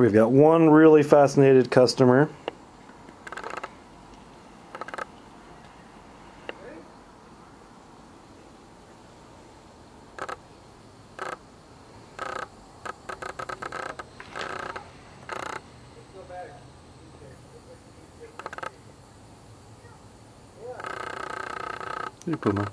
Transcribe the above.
We've got one really fascinated customer. Hey, Puma.